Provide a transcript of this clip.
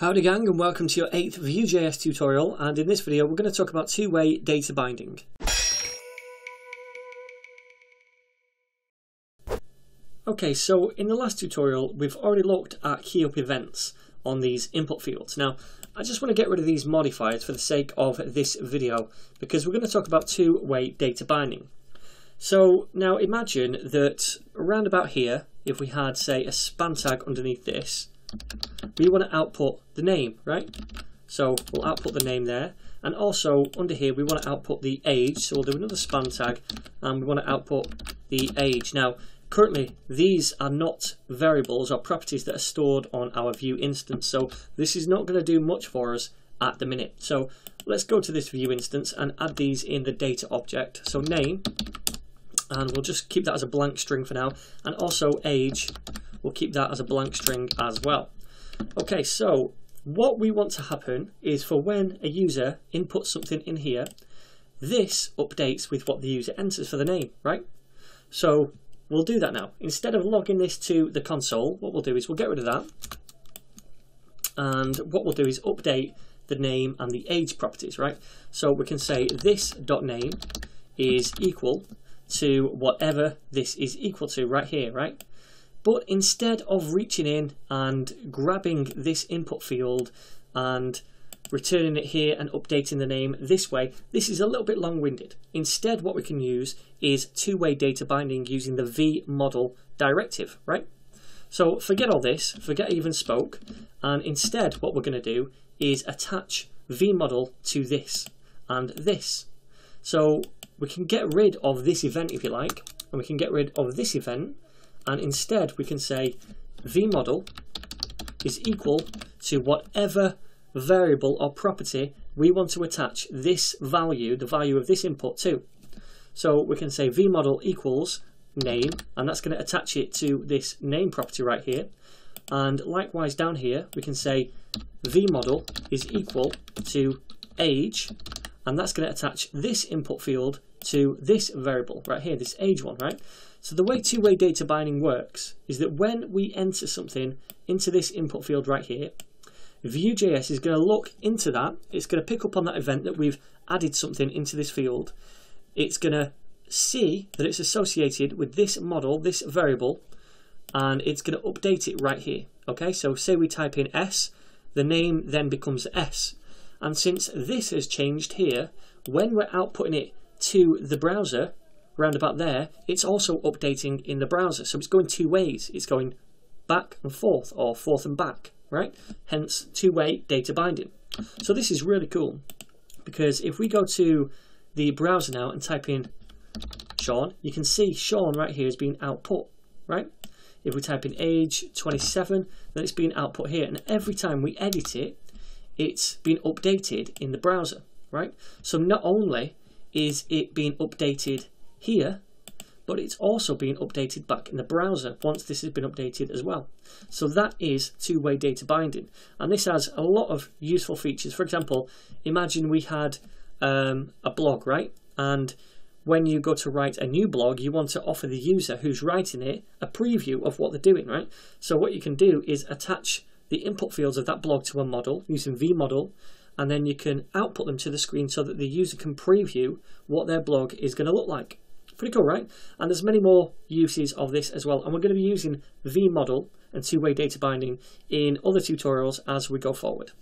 Howdy gang and welcome to your 8th Vue.js tutorial and in this video we're going to talk about two-way data binding. Okay, so in the last tutorial we've already looked at key up events on these input fields. Now I just want to get rid of these modifiers for the sake of this video because we're going to talk about two-way data binding. So now imagine that around about here if we had say a span tag underneath this we want to output the name, right? So we'll output the name there. And also under here, we want to output the age. So we'll do another span tag and we want to output the age. Now, currently, these are not variables or properties that are stored on our Vue instance. So this is not going to do much for us at the minute. So let's go to this Vue instance and add these in the data object. So name, and we'll just keep that as a blank string for now. And also age, we'll keep that as a blank string as well. Okay, so what we want to happen is for when a user inputs something in here, this updates with what the user enters for the name, right? So we'll do that now. Instead of logging this to the console, what we'll do is we'll get rid of that. And what we'll do is update the name and the age properties, right? So we can say this dot name is equal to whatever this is equal to right here, right? But instead of reaching in and grabbing this input field and returning it here and updating the name this way, this is a little bit long-winded. Instead, what we can use is two-way data binding using the v-model directive, right? So forget all this, forget I even spoke, and instead what we're going to do is attach v-model to this and this. So we can get rid of this event if you like, and we can get rid of this event, and instead we can say v-model is equal to whatever variable or property we want to attach this value, the value of this input to. So we can say v-model equals name, and that's going to attach it to this name property right here. And likewise down here, we can say v-model is equal to age, and that's going to attach this input field to this variable right here, this age one, right? So the way two-way data binding works is that when we enter something into this input field right here, Vue.js is going to look into that. It's going to pick up on that event that we've added something into this field. It's going to see that it's associated with this model, this variable, and it's going to update it right here. Okay, so say we type in S, the name then becomes S. And since this has changed here, when we're outputting it to the browser, around about there, it's also updating in the browser. So it's going two ways. It's going back and forth or forth and back, right? Hence two-way data binding. So this is really cool because if we go to the browser now and type in Shaun, you can see Shaun right here is being output, right? If we type in age 27, then it's being output here. And every time we edit it, it's been updated in the browser, right? So not only is it being updated here, but it's also being updated back in the browser once this has been updated as well. So that is two-way data binding. And this has a lot of useful features. For example, imagine we had um, a blog, right? And when you go to write a new blog, you want to offer the user who's writing it a preview of what they're doing, right? So what you can do is attach the input fields of that blog to a model using v-model and then you can output them to the screen so that the user can preview what their blog is going to look like. Pretty cool, right? And there's many more uses of this as well. And we're going to be using v-model and two-way data binding in other tutorials as we go forward.